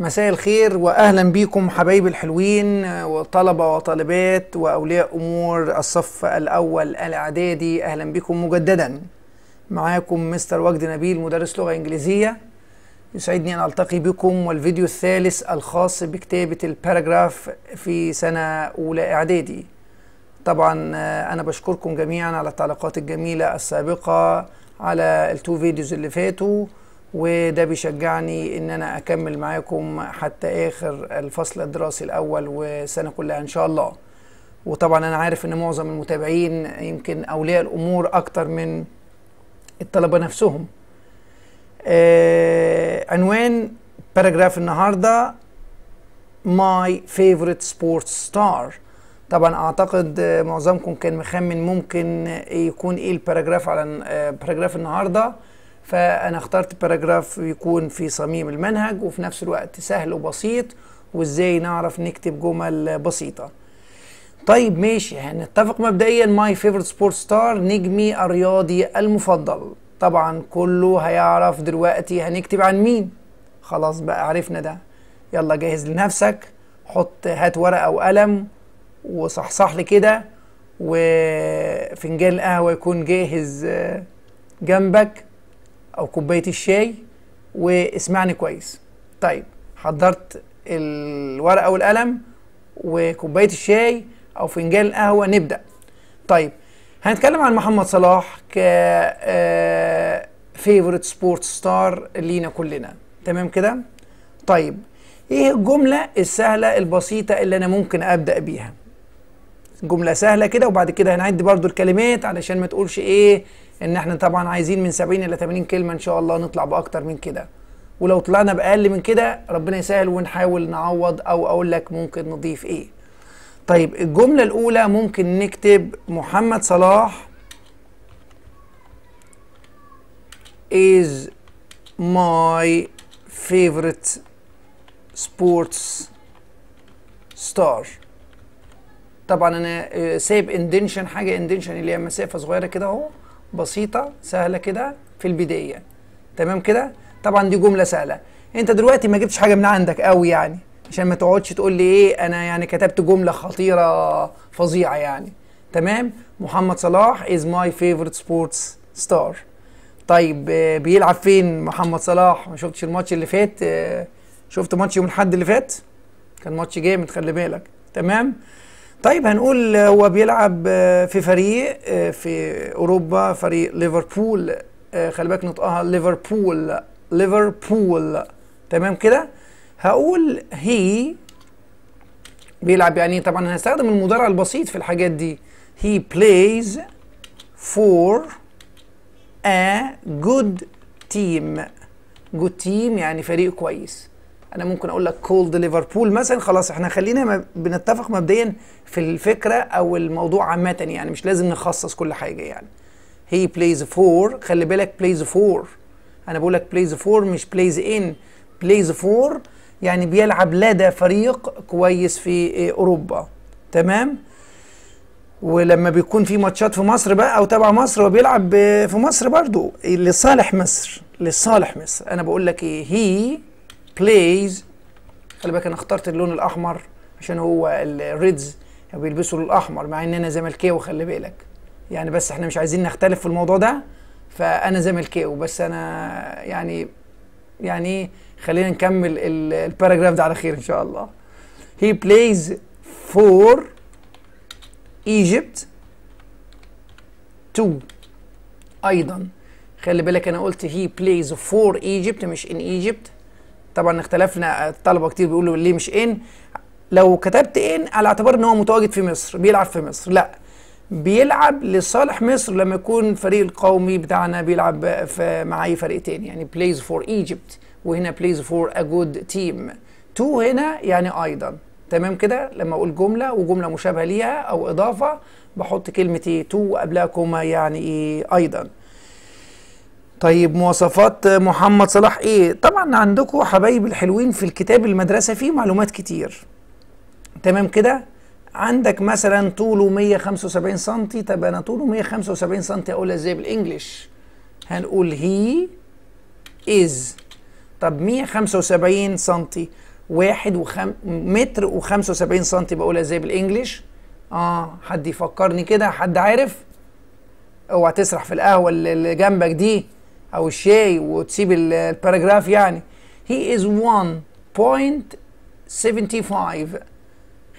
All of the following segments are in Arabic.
مساء الخير واهلا بكم حبايبي الحلوين وطلبه وطالبات وأولياء أمور الصف الأول الإعدادي. أهلا بكم مجددا. معاكم مستر وجدي نبيل مدرس لغة إنجليزية. يسعدني أن ألتقي بكم والفيديو الثالث الخاص بكتابة ال paragraph في سنة أولى إعدادي. طبعا أنا بشكركم جميعا على التعليقات الجميلة السابقة على ال two videos اللي فاتوا. وده بيشجعني إن أنا أكمل معاكم حتى آخر الفصل الدراسي الأول والسنة كلها إن شاء الله. وطبعا أنا عارف إن معظم المتابعين يمكن أولياء الأمور أكتر من الطلبة نفسهم. آه عنوان paragraph النهارده my favorite sports star. طبعا أعتقد معظمكم كان مخمن ممكن يكون إيه ال paragraph على paragraph النهارده. فأنا اخترت paragraph يكون في صميم المنهج وفي نفس الوقت سهل وبسيط وإزاي نعرف نكتب جمل بسيطة. طيب ماشي هنتفق مبدئيا my favorite sport star نجمي الرياضي المفضل. طبعا كله هيعرف دلوقتي هنكتب عن مين. خلاص بقى عرفنا ده. يلا جهز لنفسك حط هات ورقة وقلم وصحصح لي كده وفنجان القهوه يكون جاهز جنبك. أو كوباية الشاي واسمعني كويس. طيب حضرت الورقة والقلم وكوباية الشاي أو فنجان القهوة نبدأ. طيب هنتكلم عن محمد صلاح ك favorite sport star لينا كلنا. تمام كده؟ طيب إيه الجملة السهلة البسيطة اللي أنا ممكن أبدأ بيها؟ جملة سهلة كده وبعد كده هنعد برضو الكلمات علشان ما تقولش إيه إن إحنا طبعا عايزين من 70 إلى 80 كلمة إن شاء الله نطلع بأكتر من كده. ولو طلعنا بأقل من كده ربنا يسهل ونحاول نعوض أو أقول لك ممكن نضيف إيه. طيب الجملة الأولى ممكن نكتب محمد صلاح is my favorite sports star. طبعا أنا سايب indentation حاجة indentation اللي هي مسافة صغيرة كده أهو. بسيطة سهلة كده في البداية. تمام كده؟ طبعا دي جملة سهلة. أنت دلوقتي ما جبتش حاجة من عندك قوي يعني عشان ما تقعدش تقول لي إيه أنا يعني كتبت جملة خطيرة فظيعة يعني. تمام؟ محمد صلاح is my favorite sports star. طيب بيلعب فين محمد صلاح؟ ما شفتش الماتش اللي فات؟ شفت ماتش يوم الأحد اللي فات؟ كان ماتش جامد خلي بالك. تمام؟ طيب هنقول هو بيلعب في فريق في أوروبا فريق ليفربول خلي بالك نطقها ليفربول ليفربول. تمام كده؟ هقول هي بيلعب يعني طبعا أنا هستخدم المضارع البسيط في الحاجات دي. He plays for a good team. Good team يعني فريق كويس. أنا ممكن أقول لك called ليفربول مثلا. خلاص إحنا خلينا بنتفق مبدئيا في الفكرة أو الموضوع عامة يعني. مش لازم نخصص كل حاجة يعني. he plays for خلي بالك plays for أنا بقول لك plays for مش plays in plays for يعني بيلعب لدى فريق كويس في أوروبا. تمام؟ ولما بيكون في ماتشات في مصر بقى أو تبع مصر هو بيلعب في مصر برضو. لصالح مصر لصالح مصر. أنا بقول لك إيه he plays خلي بالك أنا اخترت اللون الأحمر عشان هو ال Reds بيلبسوا الاحمر مع إن أنا زملكاوي خلي بالك. يعني بس إحنا مش عايزين نختلف في الموضوع ده فأنا زملكاوي. بس أنا يعني يعني خلينا نكمل ال paragraph ده على خير إن شاء الله. He plays for Egypt to أيضا. خلي بالك أنا قلت he plays for Egypt مش in Egypt. طبعا اختلفنا الطلبة كتير بيقولوا ليه مش إن. لو كتبت إن على اعتبار إن هو متواجد في مصر بيلعب في مصر لا. بيلعب لصالح مصر لما يكون الفريق القومي بتاعنا بيلعب في مع اي فريق تاني يعني plays for Egypt وهنا plays for a good team. too هنا يعني أيضا. تمام كده؟ لما أقول جملة وجملة مشابهة ليها أو إضافة بحط كلمه إيه too قبلها comma يعني إيه أيضا. طيب مواصفات محمد صلاح إيه؟ طبعا عندكم حبايب الحلوين في الكتاب المدرسة فيه معلومات كتير. تمام كده؟ عندك مثلا طوله 175 سم طب أنا طوله 175 سم أقولها إزاي بال English؟ هنقول he is طب 175 سم واحد وخم... متر وخمسة وسبعين سنتي بقولها إزاي بال English آه حد يفكرني كده؟ حد عارف؟ اوعى تسرح في القهوة اللي جنبك دي. أو الشاي وتسيب ال paragraph يعني. He is 1.75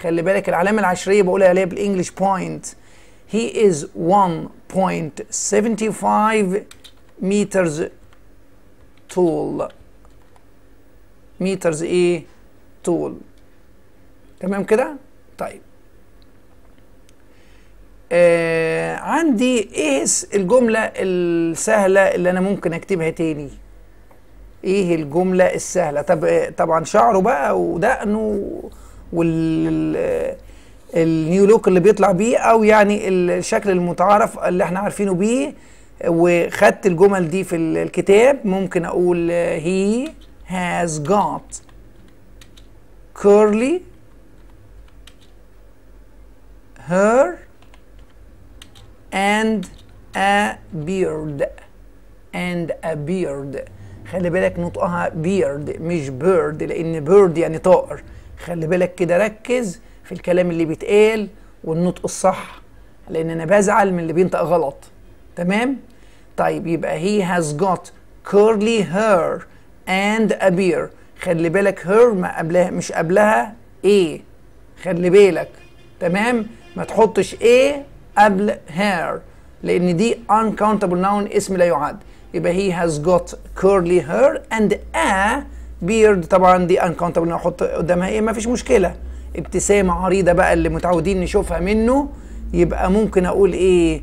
خلي بالك العلامة العشرية بقولها عليها بال English point. He is 1.75 meters tall. Meters إيه tall. تمام كده؟ طيب. آه عندي إيه الجملة السهلة اللي أنا ممكن أكتبها تاني؟ إيه الجملة السهلة؟ طب طبعا شعره بقى ودقنه وال النيو لوك اللي بيطلع بيه أو يعني الشكل المتعارف اللي إحنا عارفينه بيه. وخدت الجمل دي في الكتاب ممكن أقول he has got curly hair and a beard and a beard. خلي بالك نطقها beard مش bird لأن bird يعني طائر. خلي بالك كده ركز في الكلام اللي بيتقال والنطق الصح لأن أنا بزعل من اللي بينطق غلط. تمام؟ طيب يبقى he has got curly hair and a beard. خلي بالك her ما قبلها مش قبلها إيه خلي بالك. تمام؟ ما تحطش إيه قبل hair لأن دي uncountable noun اسم لا يعد يبقى he has got curly hair and a beard. طبعا دي uncountable نحط قدامها إيه؟ ما فيش مشكلة. ابتسامة عريضة بقى اللي متعودين نشوفها منه. يبقى ممكن أقول إيه؟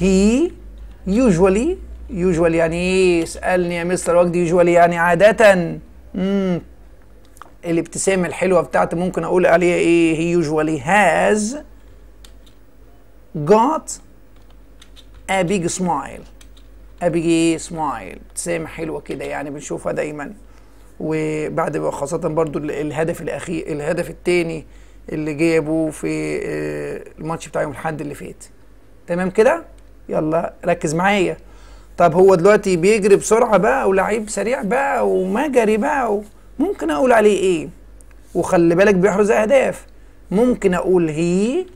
he usually usually يعني إيه؟ اسألني يا مستر وجدي usually يعني عادة. امم الابتسامة الحلوة بتاعتي ممكن أقول عليها إيه؟ he usually has got a big smile. A big smile. ابتسامه حلوة كده يعني بنشوفها دايما. وبعد خاصة برضو الهدف الأخير الهدف الثاني اللي جابه في الماتش بتاع يوم الأحد اللي فات. تمام كده؟ يلا ركز معايا. طب هو دلوقتي بيجري بسرعة بقى ولعيب سريع بقى ومجري بقى ممكن أقول عليه إيه؟ وخلي بالك بيحرز أهداف. ممكن أقول هي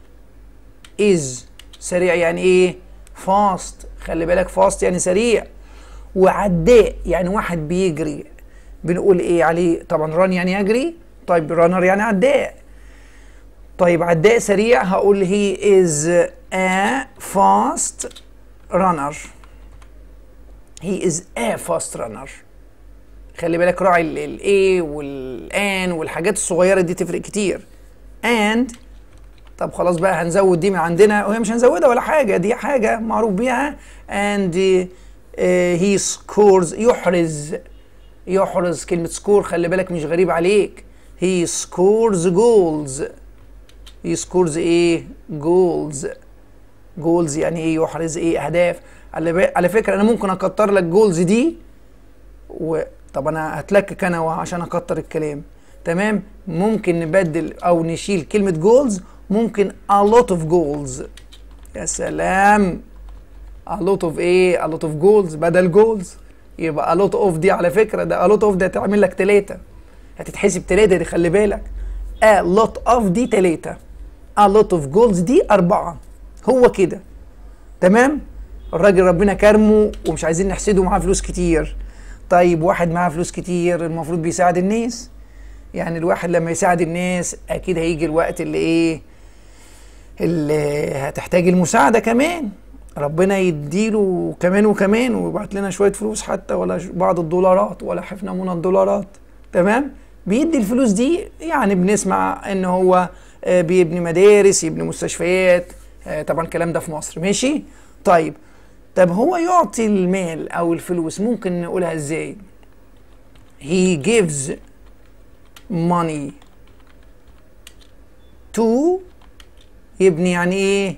is سريع يعني إيه؟ fast خلي بالك fast يعني سريع. وعداء يعني واحد بيجري. بنقول إيه عليه؟ طبعا run يعني يجري. طيب runner يعني عداء طيب عداء سريع. هقول he is a fast runner. He is a fast runner. خلي بالك راعي ال a وال an والحاجات الصغيرة دي تفرق كتير. And طب خلاص بقى هنزود دي من عندنا. وهي مش هنزودها ولا حاجة دي حاجة معروف بيها. Uh, he scores يحرز يحرز كلمة score خلي بالك مش غريب عليك. He scores goals. He scores إيه؟ goals. Goals يعني إيه؟ يحرز إيه؟ أهداف. على, فكرة أنا ممكن أكتر لك goals دي. و طب أنا هتلكك أنا عشان أكتر الكلام. تمام؟ ممكن نبدل أو نشيل كلمة goals ممكن a lot of goals. يا سلام. A lot of إيه a lot of goals. بدل goals يبقى a lot of دي على فكرة. ده a lot of ده تعمل لك تلاتة. هتتحسب تلاتة دي خلي بالك. A lot of دي تلاتة. A lot of goals دي أربعة. هو كده. تمام؟ الراجل ربنا كرمه ومش عايزين نحسده معاه فلوس كتير. طيب واحد معاه فلوس كتير المفروض بيساعد الناس. يعني الواحد لما يساعد الناس أكيد هيجي الوقت اللي إيه؟ اللي هتحتاج المساعدة كمان. ربنا يديله كمان وكمان ويبعت لنا شوية فلوس حتى ولا بعض الدولارات ولا حفنه من الدولارات. تمام؟ بيدي الفلوس دي يعني بنسمع إن هو بيبني مدارس يبني مستشفيات. طبعا الكلام ده في مصر. ماشي؟ طيب. طب هو يعطي المال أو الفلوس ممكن نقولها إزاي؟ He gives money to يبني يعني إيه؟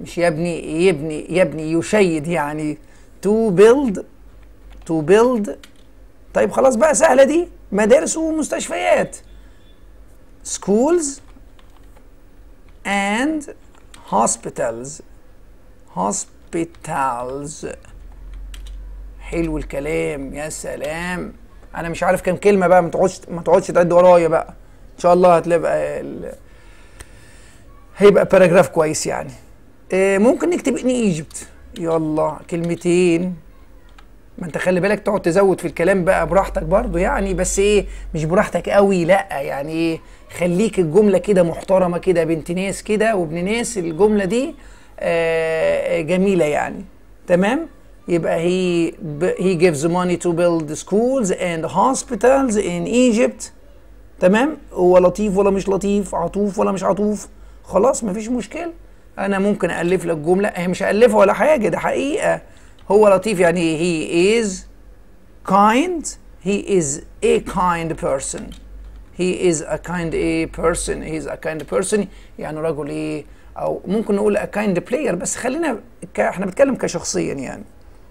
مش يبني يبني يبني يشيد يعني. To build to build. طيب خلاص بقى سهلة دي. مدارس ومستشفيات. Schools and hospitals. Hospitals. حلو الكلام. يا سلام. أنا مش عارف كام كلمة بقى ما تقعدش ما تقعدش تعد ورايا بقى. إن شاء الله هتبقى. هيبقى paragraph كويس يعني. إيه ممكن نكتب in Egypt يلا كلمتين. ما انت خلي بالك تقعد تزود في الكلام بقى براحتك برضو يعني بس إيه مش براحتك قوي لأ يعني إيه خليك الجملة كده محترمة كده بنت ناس كده وابن ناس الجملة دي آه جميلة يعني. تمام؟ يبقى he he gives money to build schools and hospitals in Egypt. تمام؟ هو لطيف ولا مش لطيف؟ عطوف ولا مش عطوف؟ خلاص مفيش مشكلة. أنا ممكن الف لك جملة. هي مش هألفها ولا حاجة ده حقيقة. هو لطيف يعني he is kind. He is a kind person. He is a kind a person. He is a kind person. يعني رجل إيه؟ أو ممكن نقول a kind player بس خلينا ك... إحنا بنتكلم كشخصيا يعني.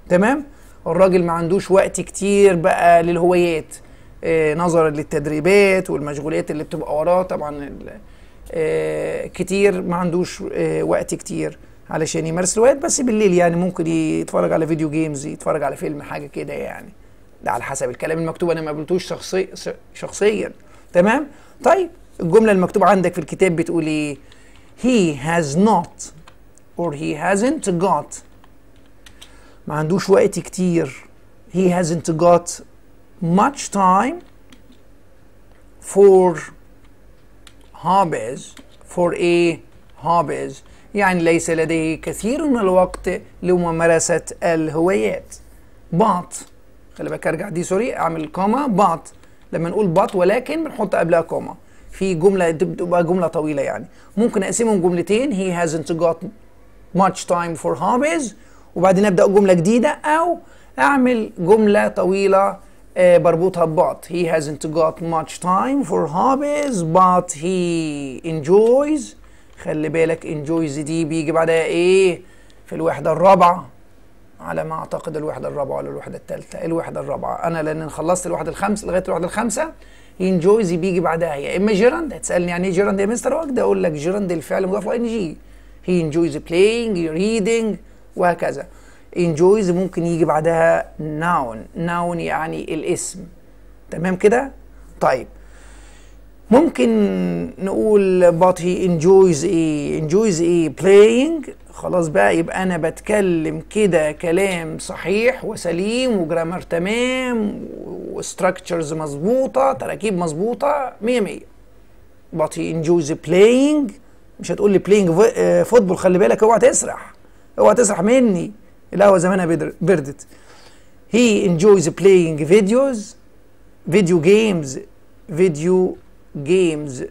تمام؟ الراجل ما عندوش وقت كتير بقى للهوايات. آه نظرا للتدريبات والمشغوليات اللي بتبقى وراه. طبعا كتير ما عندوش آه وقت كتير علشان يمارس الهوايات بس بالليل يعني ممكن يتفرج على فيديو جيمز يتفرج على فيلم حاجة كده يعني. ده على حسب الكلام المكتوب أنا ما قابلتوش شخصي شخصيا. تمام؟ طيب الجملة المكتوبة عندك في الكتاب بتقول إيه؟ He has not or he hasn't got. ما عندوش وقت كتير. He hasn't got much time for hobbies for a hobbies يعني ليس لديه كثير من الوقت لممارسة الهوايات. But خلي بالك أرجع دي sorry أعمل comma but لما نقول but ولكن بنحط قبلها comma في جملة بتبقى جملة طويلة يعني. ممكن أقسمهم جملتين he hasn't got much time for hobbies وبعدين أبدأ جملة جديدة أو أعمل جملة طويلة بربطها ببعض he hasn't got much time for hobbies but he enjoys. خلي بالك enjoys دي بيجي بعدها إيه؟ في الوحدة الرابعة. على ما أعتقد الوحدة الرابعة ولا الوحدة الثالثة. الوحدة الرابعة. أنا لأن خلصت الوحدة الخامسة لغاية الوحدة الخامسة enjoys بيجي بعدها. يا إما gerund هتسالني يعني إيه gerund يا مستر وجدي أقول لك gerund الفعل مضاف ing he enjoys playing reading وهكذا. Enjoys ممكن يجي بعدها noun. Noun يعني الاسم. تمام كده؟ طيب. ممكن نقول but he enjoys إيه enjoys إيه playing. خلاص بقى يبقى أنا بتكلم كده كلام صحيح وسليم و grammar تمام و structures مظبوطة تراكيب مظبوطة 100 100 but he enjoys playing. مش هتقول لي playing football خلي بالك اوعى تسرح. اوعى تسرح مني. القهوه زمانها بردت he enjoys playing videos video games video games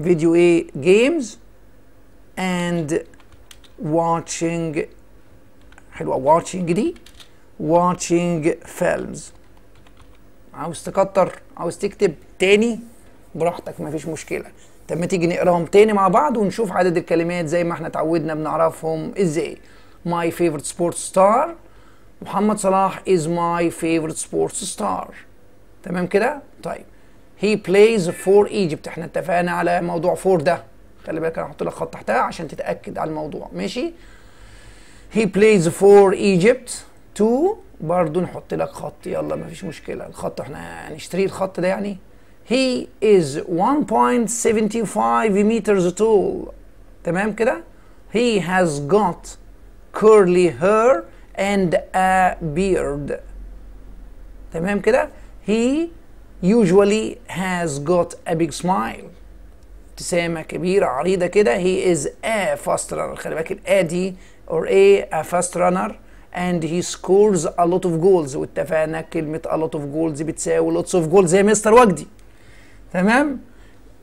video ايه games and watching حلوة watching دي watching films عاوز تكتر عاوز تكتب تاني براحتك مفيش مشكلة طب ما تيجي نقراهم تاني مع بعض ونشوف عدد الكلمات زي ما إحنا اتعودنا بنعرفهم إزاي. My favorite sports star. محمد صلاح is my favorite sports star. تمام كده؟ طيب. He plays for Egypt. إحنا اتفقنا على موضوع for ده. خلي بالك أنا هحط لك خط تحتها عشان تتأكد على الموضوع. ماشي؟ He plays for Egypt. To برضو نحط لك خط. يلا مفيش مشكلة. الخط إحنا هنشتري الخط ده يعني؟ he is 1.75 meters tall تمام كده he has got curly hair and a beard تمام كده he usually has got a big smile ابتسامة كبيرة عريضة كده he is a fast runner خلي بالك الآ دي or a, a fast runner and he scores a lot of goals واتفقنا كلمة a lot of goals بتساوي lots of goals زي مستر وجدي تمام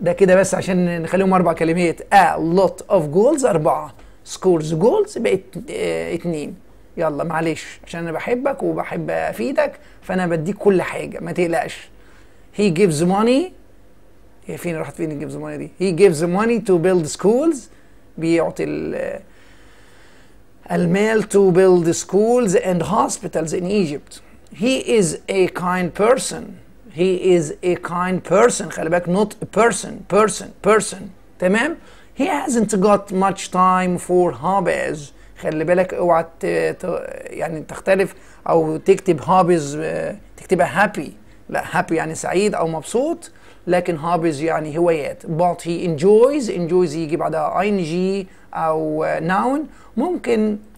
ده كده بس عشان نخليهم أربع كلمات a lot of goals اربعه scores goals بقت آه اتنين يلا معلش عشان أنا بحبك وبحب افيدك فانا بديك كل حاجة ما تقلقش he gives money هي فين راحت فين gives money دي he gives money to build schools بيعطي المال to build schools and hospitals in Egypt. He is a kind person. He is a kind person. خلي بالك not a person. Person. Person. تمام؟ He hasn't got much time for hobbies. خلي بالك اوعى يعني تختلف أو تكتب hobbies تكتبها happy لا happy يعني سعيد أو مبسوط لكن hobbies يعني هوايات. But he enjoys enjoys يجي بعدها ing أو noun. ممكن آه،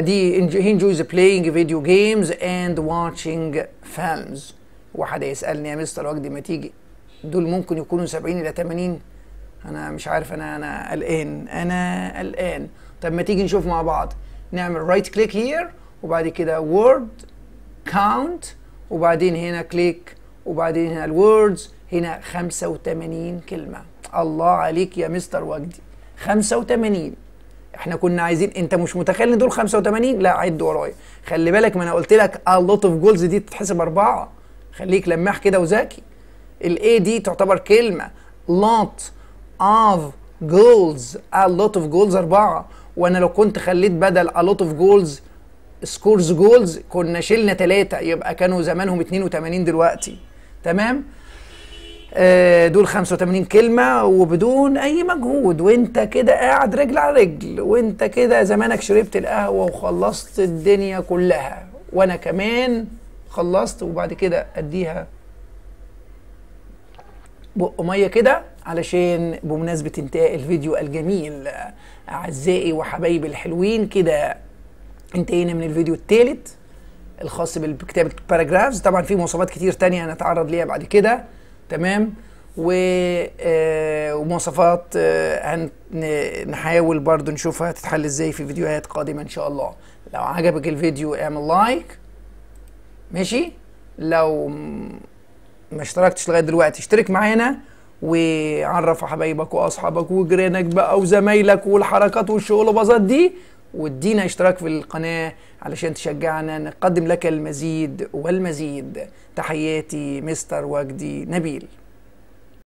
دي enjo- he enjoys playing video games and watching films. واحد يسألني يا مستر وجدي ما تيجي؟ دول ممكن يكونوا 70 إلى 80 أنا مش عارف أنا أنا قلقان أنا قلقان. طب ما تيجي نشوف مع بعض. نعمل right click here وبعد كده word count وبعدين هنا click وبعدين هنا ال words هنا 85 كلمة. الله عليك يا مستر وجدي. 85 إحنا كنا عايزين انت مش متخيل ان دول 85 لا عد ورايا. خلي بالك ما أنا قلت لك a lot of goals دي تتحسب أربعة. خليك لماح كده وذكي. ال a دي تعتبر كلمة. lot of goals. a lot of goals أربعة. وأنا لو كنت خليت بدل a lot of goals scores goals كنا شلنا ثلاثة يبقى كانوا زمانهم 82 دلوقتي. تمام؟ دول 85 كلمة وبدون أي مجهود وأنت كده قاعد رجل على رجل وأنت كده زمانك شربت القهوة وخلصت الدنيا كلها. وأنا كمان خلصت وبعد كده أديها بق مية كده علشان بمناسبة انتهاء الفيديو الجميل أعزائي وحبايبي الحلوين كده انتهينا من الفيديو الثالث الخاص بكتابة paragraphs طبعا في مواصفات كتير تانية هنتعرض ليها بعد كده. تمام؟ آه، ومواصفات آه، هن- نحاول برضو نشوفها تتحل إزاي في فيديوهات قادمة إن شاء الله. لو عجبك الفيديو اعمل like. ماشي؟ لو ما اشتركتش لغاية دلوقتي اشترك معانا وعرف حبايبك وأصحابك وجيرانك بقى وزمايلك والحركات والشغل دي وادينا اشتراك في القناة علشان تشجعنا نقدم لك المزيد والمزيد. تحياتي مستر وجدي نبيل.